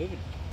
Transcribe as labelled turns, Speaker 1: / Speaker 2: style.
Speaker 1: moving.